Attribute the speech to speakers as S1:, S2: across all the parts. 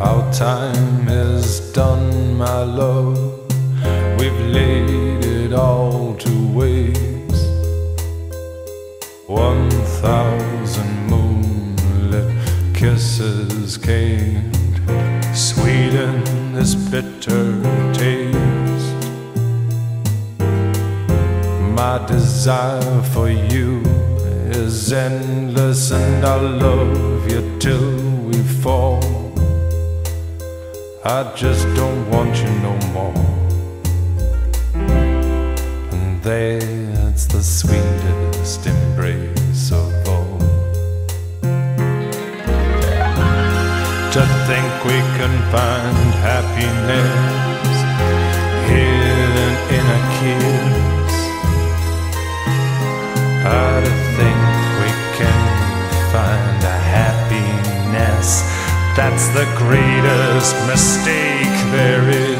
S1: Our time is done, my love. We've laid it all to waste. One thousand moonlit kisses can't sweeten this bitter taste. My desire for you is endless, and I'll love you till we fall. I just don't want you no more. And that's the sweetest embrace of all. To think we can find happiness that's the greatest mistake there is.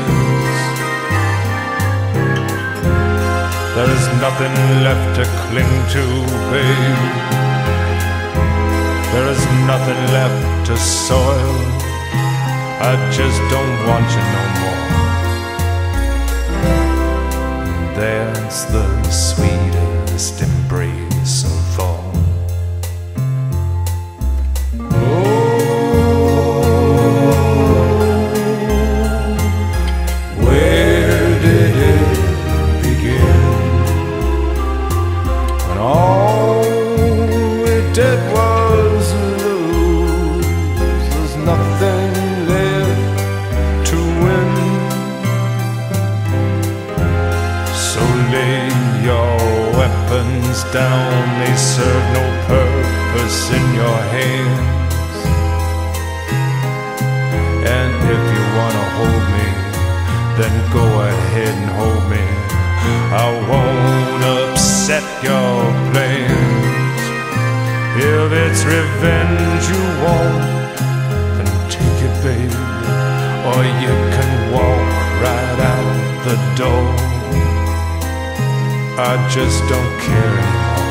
S1: There is nothing left to cling to, babe. There is nothing left to soil. I just don't want you no more. That's the weapons down, they serve no purpose in your hands. And if you wanna hold me, then go ahead and hold me. I won't upset your plans. If it's revenge you want, then take it, baby. Or you can walk right out the door. I just don't care anymore.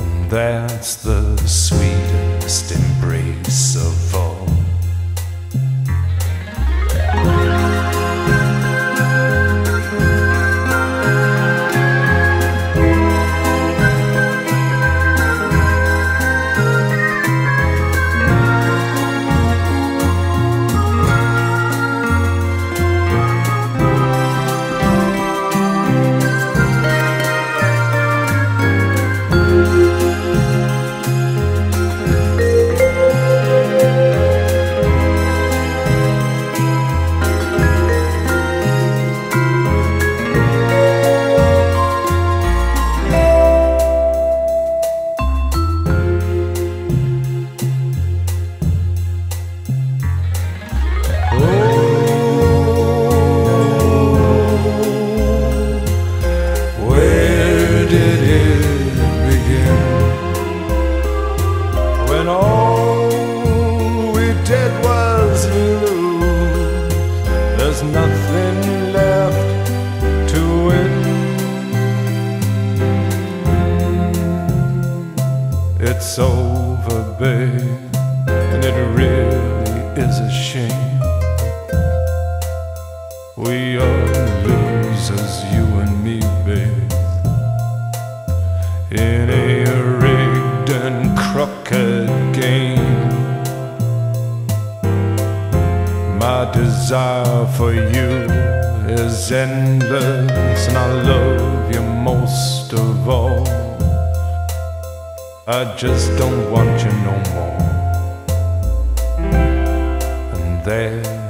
S1: And that's the sweetest embrace of all. It's over, babe, and it really is a shame. We are losers, you and me, babe, in a rigged and crooked game. My desire for you is endless, and I love you most of all. I just don't want you no more. And there